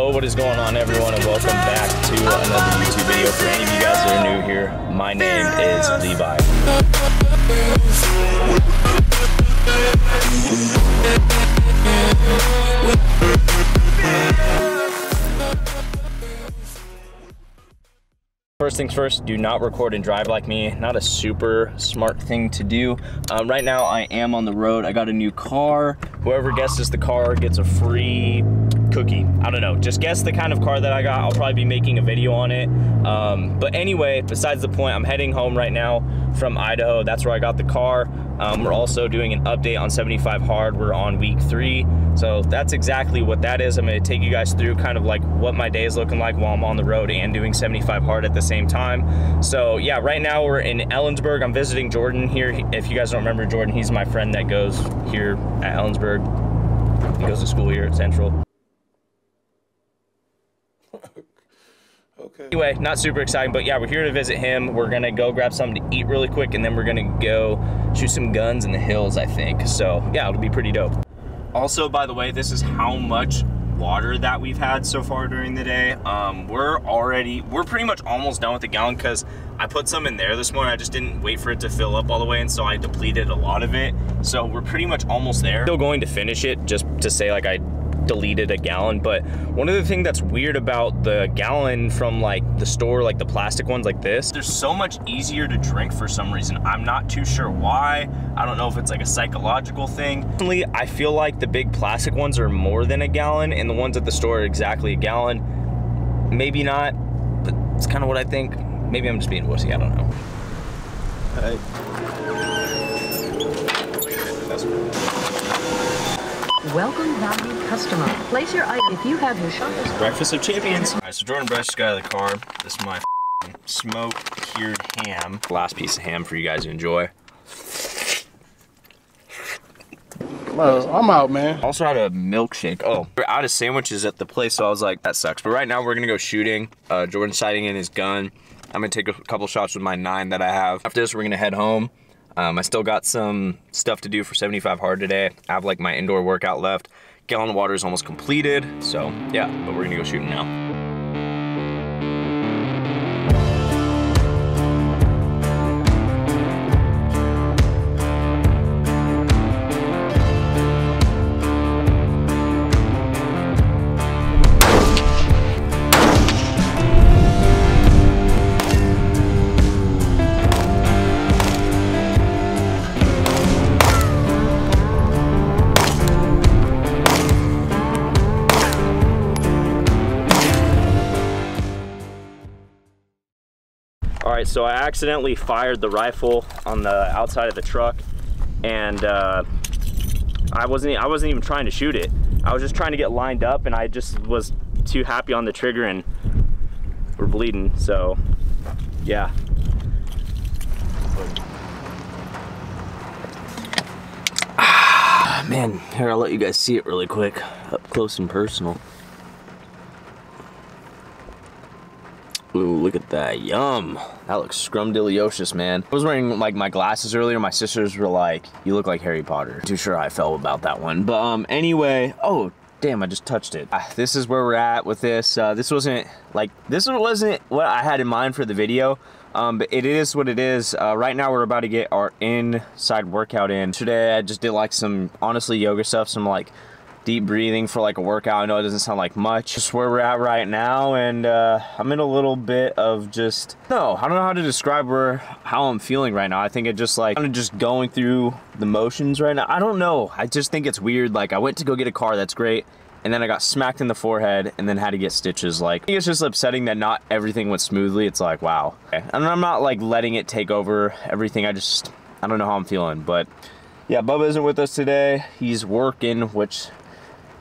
what is going on everyone and welcome back to another YouTube video. For any of you guys that are new here, my name is Levi. First things first, do not record and drive like me. Not a super smart thing to do. Um, right now I am on the road. I got a new car. Whoever guesses the car gets a free cookie. I don't know. Just guess the kind of car that I got. I'll probably be making a video on it. Um, but anyway, besides the point, I'm heading home right now from Idaho. That's where I got the car. Um, we're also doing an update on 75 hard. We're on week three. So that's exactly what that is. I'm gonna take you guys through kind of like what my day is looking like while I'm on the road and doing 75 hard at the same time. So yeah, right now we're in Ellensburg. I'm visiting Jordan here. If you guys don't remember Jordan, he's my friend that goes here at Ellensburg. He goes to school here at Central. Okay. Anyway, not super exciting, but yeah, we're here to visit him. We're gonna go grab something to eat really quick, and then we're gonna go shoot some guns in the hills, I think. So yeah, it'll be pretty dope. Also, by the way, this is how much water that we've had so far during the day. Um, we're already, we're pretty much almost done with the gallon because I put some in there this morning. I just didn't wait for it to fill up all the way, and so I depleted a lot of it. So we're pretty much almost there. Still going to finish it just to say like I deleted a gallon but one of the things that's weird about the gallon from like the store like the plastic ones like this they're so much easier to drink for some reason. I'm not too sure why. I don't know if it's like a psychological thing. Personally i feel like the big plastic ones are more than a gallon and the ones at the store are exactly a gallon. Maybe not but it's kind of what i think. Maybe i'm just being wussy i don't know. Hey. That's Welcome, valued customer. Place your item if you have your shoppers. Breakfast of Champions. All right, so Jordan Brush just got out of the car. This is my smoked cured ham. Last piece of ham for you guys to enjoy. Well, I'm out, man. Also had a milkshake. Oh, we're out of sandwiches at the place, so I was like, that sucks. But right now we're gonna go shooting. Uh, Jordan's sighting in his gun. I'm gonna take a couple shots with my nine that I have. After this, we're gonna head home. Um, I still got some stuff to do for 75 hard today. I have like my indoor workout left. Gallon of water is almost completed. So yeah, but we're gonna go shooting now. All right, so I accidentally fired the rifle on the outside of the truck, and uh, I wasn't I wasn't even trying to shoot it. I was just trying to get lined up, and I just was too happy on the trigger, and we're bleeding. So, yeah. Ah, man, here I'll let you guys see it really quick, up close and personal. Ooh, look at that. Yum. That looks scrumdiddlyocious, man. I was wearing like my glasses earlier. My sisters were like, you look like Harry Potter. Too sure I felt about that one. But um, anyway, oh, damn, I just touched it. Ah, this is where we're at with this. Uh, this wasn't like, this wasn't what I had in mind for the video. Um, but it is what it is. Uh, right now we're about to get our inside workout in. Today I just did like some, honestly, yoga stuff, some like deep breathing for like a workout. I know it doesn't sound like much. Just where we're at right now, and uh, I'm in a little bit of just no. I don't know how to describe where how I'm feeling right now. I think it just like I'm just going through the motions right now. I don't know. I just think it's weird. Like I went to go get a car. That's great. And then I got smacked in the forehead and then had to get stitches. Like, I think it's just upsetting that not everything went smoothly. It's like, wow. Okay. And I'm not like letting it take over everything. I just, I don't know how I'm feeling. But yeah, Bubba isn't with us today. He's working, which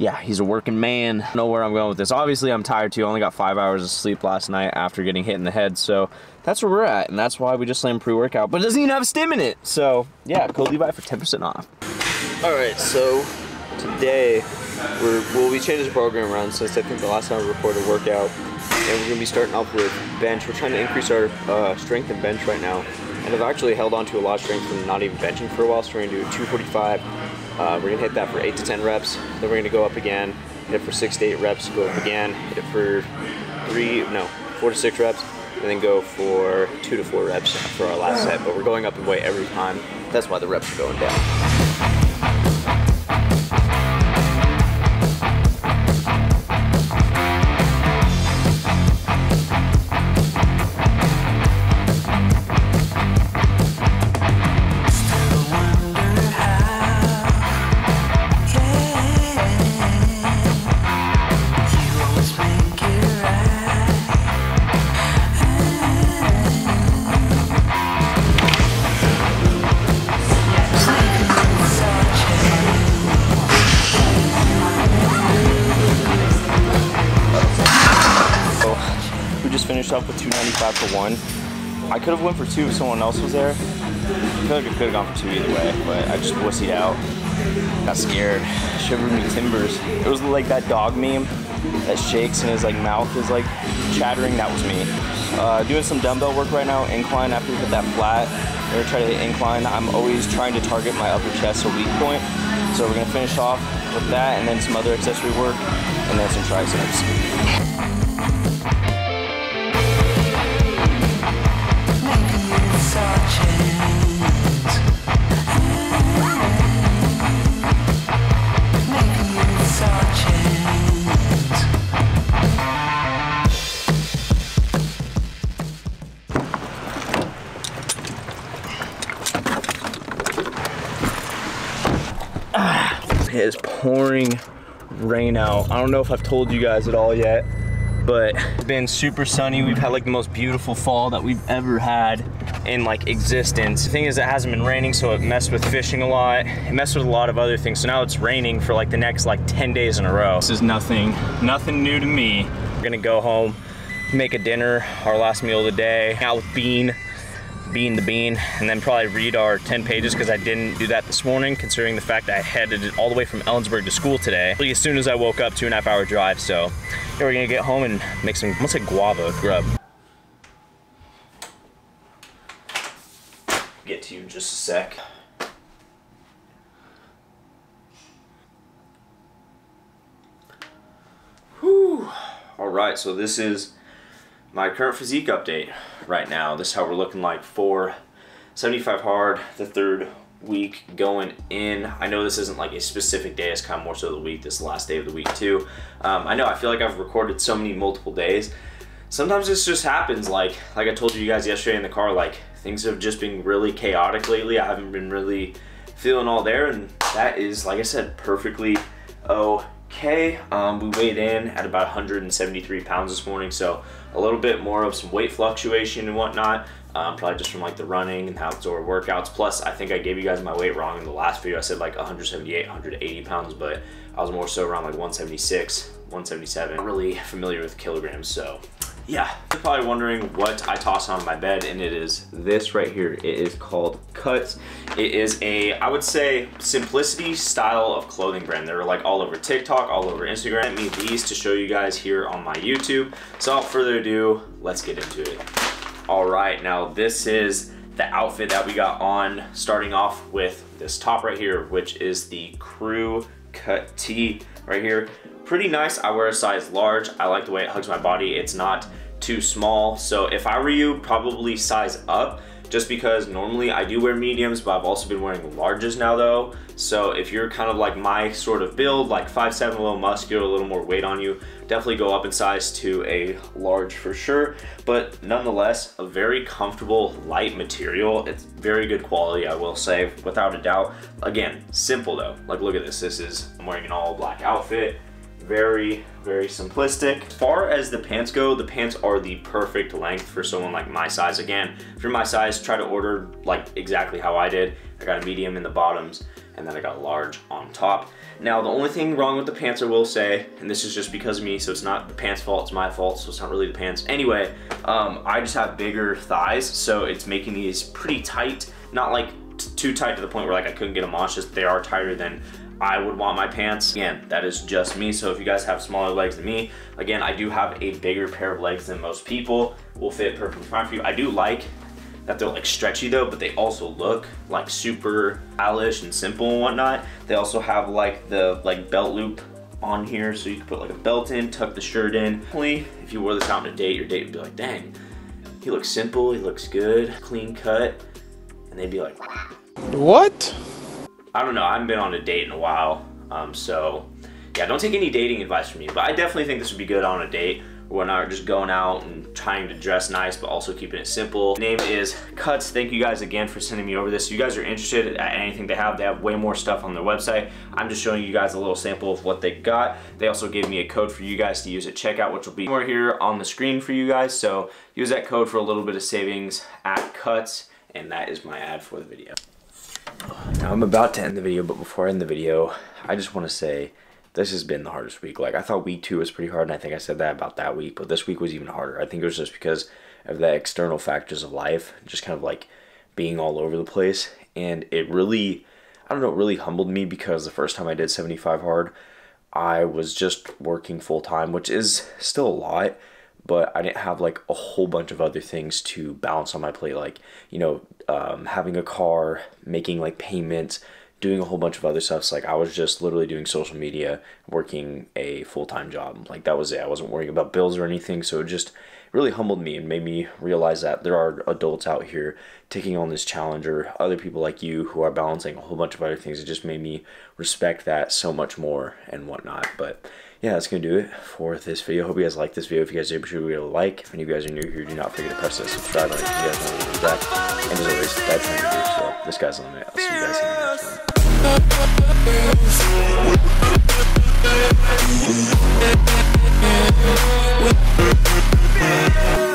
yeah, he's a working man. I know where I'm going with this. Obviously, I'm tired too. I only got five hours of sleep last night after getting hit in the head. So that's where we're at. And that's why we just slammed pre-workout. But it doesn't even have stim in it. So yeah, code Levi for 10% off. All right, so today we're, well, we changed the program around since I think the last time we recorded a workout. And we're gonna be starting off with bench. We're trying to increase our uh, strength and bench right now. And I've actually held on to a lot of strength from not even benching for a while. So we're gonna do 245 uh, we're gonna hit that for eight to 10 reps. Then we're gonna go up again hit it for six to eight reps, go up again, hit it for three, no, four to six reps, and then go for two to four reps for our last set. But we're going up in weight every time. That's why the reps are going down. Up with 295 for one. I could have went for two if someone else was there. I feel like I could have gone for two either way, but I just wussied out. Got scared. Shivered me timbers. It was like that dog meme that shakes and his like mouth is like chattering. That was me. Uh, doing some dumbbell work right now, incline after we hit that flat. We're gonna try to hit incline. I'm always trying to target my upper chest, so weak point. So we're gonna finish off with that and then some other accessory work and then some triceps. Pouring rain out. I don't know if I've told you guys at all yet, but it's been super sunny. We've had like the most beautiful fall that we've ever had in like existence. The thing is it hasn't been raining, so it messed with fishing a lot. It messed with a lot of other things. So now it's raining for like the next like 10 days in a row. This is nothing, nothing new to me. We're gonna go home, make a dinner, our last meal of the day, out with Bean, Bean the Bean, and then probably read our 10 pages because I didn't do that this morning, considering the fact I headed all the way from Ellensburg to school today. As soon as I woke up, two and a half hour drive. So yeah, we're gonna get home and make some, let's say guava grub. Get to you in just a sec. Whew. All right, so this is my current physique update right now. This is how we're looking like for 75 hard, the third week going in. I know this isn't like a specific day, it's kind of more so the week, this last day of the week too. Um, I know, I feel like I've recorded so many multiple days. Sometimes this just happens, like like I told you guys yesterday in the car, like things have just been really chaotic lately. I haven't been really feeling all there and that is, like I said, perfectly okay. Um, we weighed in at about 173 pounds this morning, so a little bit more of some weight fluctuation and whatnot. Um, probably just from like the running and outdoor workouts. Plus, I think I gave you guys my weight wrong in the last video. I said like 178, 180 pounds, but I was more so around like 176, 177. I'm really familiar with kilograms, so yeah. You're probably wondering what I toss on my bed, and it is this right here. It is called Cuts. It is a, I would say, simplicity style of clothing brand. They're like all over TikTok, all over Instagram. I made these to show you guys here on my YouTube. So without further ado, let's get into it. All right, now this is the outfit that we got on, starting off with this top right here, which is the crew cut tee right here. Pretty nice, I wear a size large. I like the way it hugs my body. It's not too small. So if I were you, probably size up just because normally I do wear mediums, but I've also been wearing larges now though. So if you're kind of like my sort of build, like 5'7", a little muscular, a little more weight on you, definitely go up in size to a large for sure. But nonetheless, a very comfortable, light material. It's very good quality, I will say, without a doubt. Again, simple though. Like look at this, this is, I'm wearing an all black outfit very very simplistic. As far as the pants go the pants are the perfect length for someone like my size. Again if you're my size try to order like exactly how i did. I got a medium in the bottoms and then i got a large on top. Now the only thing wrong with the pants i will say and this is just because of me so it's not the pants fault it's my fault so it's not really the pants. Anyway um, i just have bigger thighs so it's making these pretty tight not like too tight to the point where like i couldn't get them on just they are tighter than I would want my pants. Again, that is just me. So if you guys have smaller legs than me, again, I do have a bigger pair of legs than most people. Will fit perfectly fine for you. I do like that they're like stretchy though, but they also look like super stylish and simple and whatnot. They also have like the like belt loop on here so you can put like a belt in, tuck the shirt in. If you wore this out on a date, your date would be like, dang, he looks simple, he looks good, clean cut. And they'd be like, What? I don't know, I haven't been on a date in a while. Um, so yeah, don't take any dating advice from me, but I definitely think this would be good on a date or whatnot, just going out and trying to dress nice, but also keeping it simple. Name is Cuts. Thank you guys again for sending me over this. If you guys are interested at anything they have, they have way more stuff on their website. I'm just showing you guys a little sample of what they got. They also gave me a code for you guys to use at checkout, which will be more here on the screen for you guys. So use that code for a little bit of savings at Cuts, and that is my ad for the video. Now I'm about to end the video, but before I end the video, I just want to say this has been the hardest week. Like I thought week two was pretty hard, and I think I said that about that week, but this week was even harder. I think it was just because of the external factors of life, just kind of like being all over the place, and it really, I don't know, it really humbled me because the first time I did 75 hard, I was just working full time, which is still a lot, but I didn't have like a whole bunch of other things to balance on my plate, like you know, um, having a car, making like payments doing a whole bunch of other stuff. So like I was just literally doing social media, working a full time job. Like that was it. I wasn't worrying about bills or anything. So it just really humbled me and made me realize that there are adults out here taking on this challenge or other people like you who are balancing a whole bunch of other things. It just made me respect that so much more and whatnot. But yeah, that's going to do it for this video. Hope you guys like this video. If you guys did, be sure to leave a like. If any of you guys are new here, do not forget to press that subscribe button if you guys want to do that. And as always, that's my video. So this guy's on the. I'll see you guys in the next one.